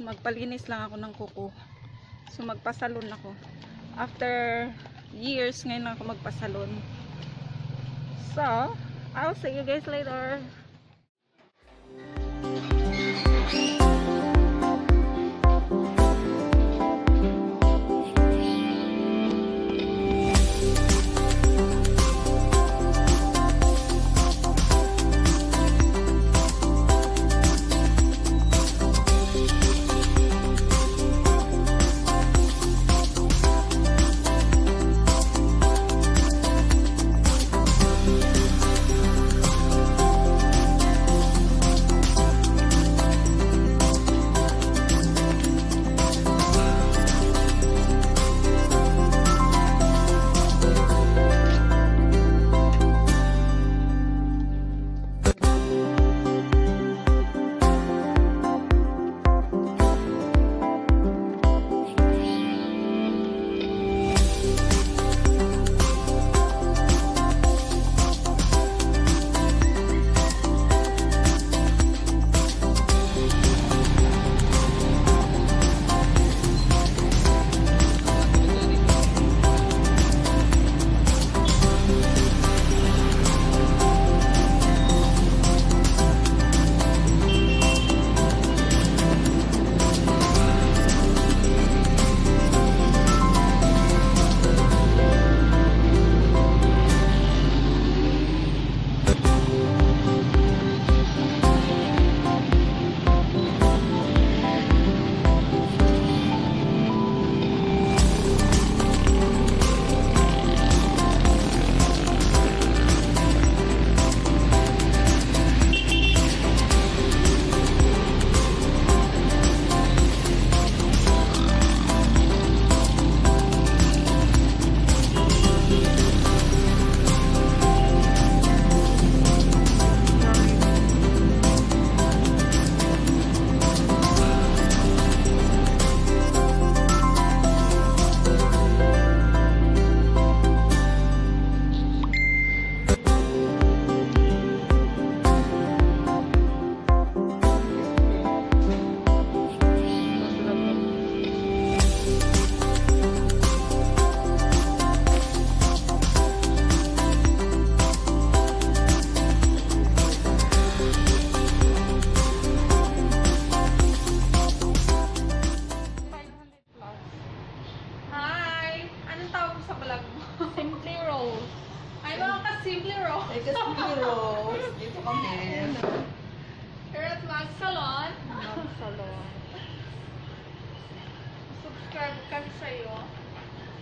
magpalinis lang ako ng kuko. So magpasalon ako. After years ngayon ako magpasalon. So, I'll see you guys later.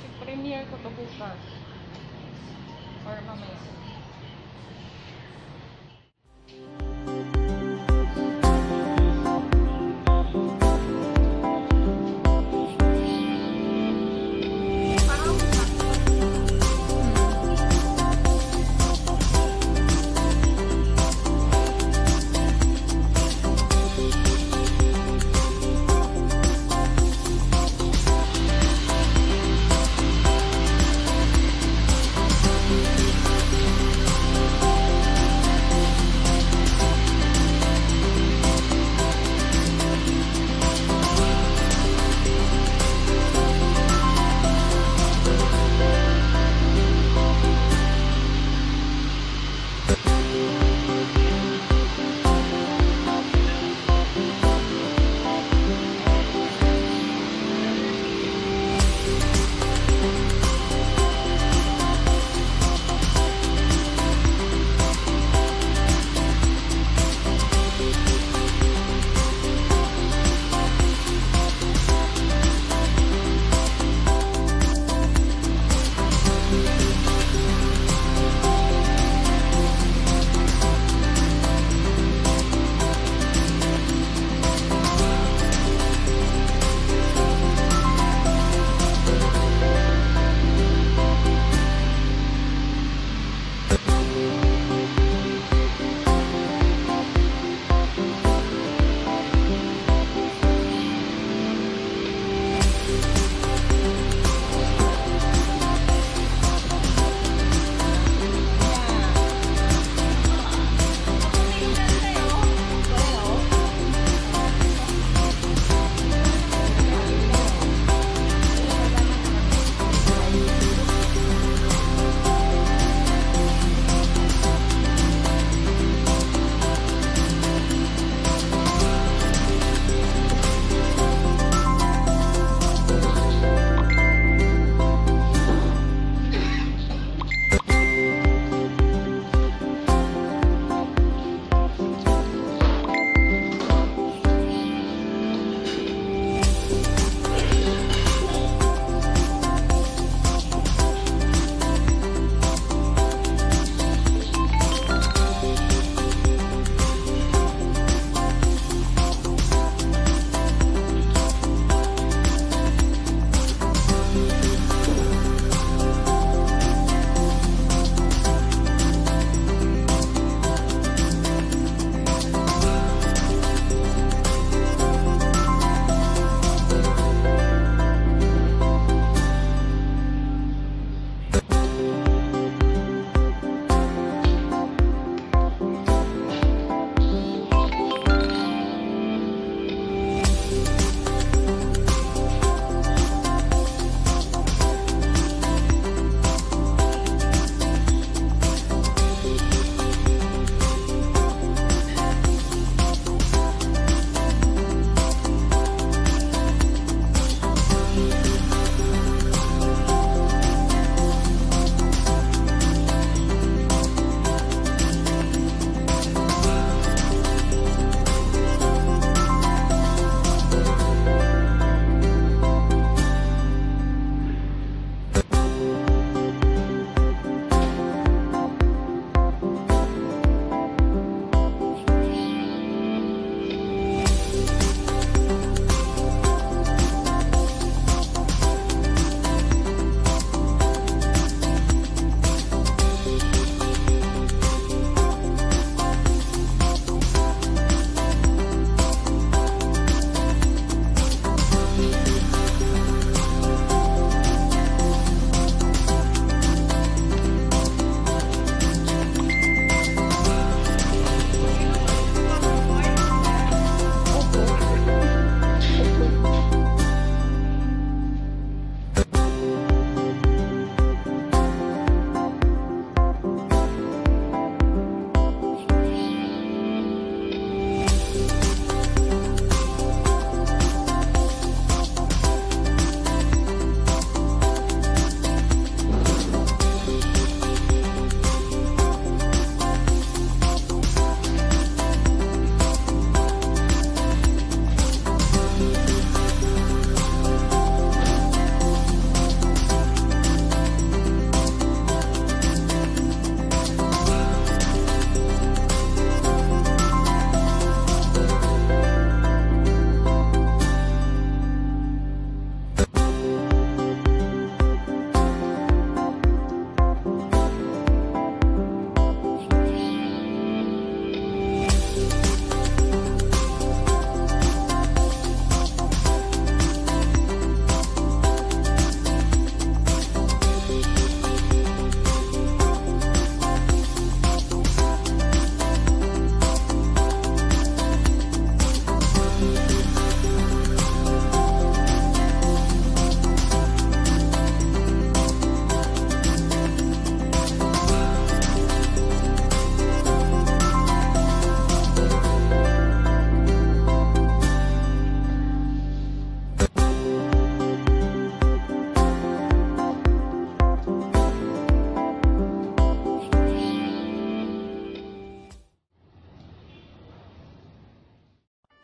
I-premiere ko to bukas. Or mamaya.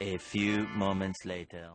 A few moments later.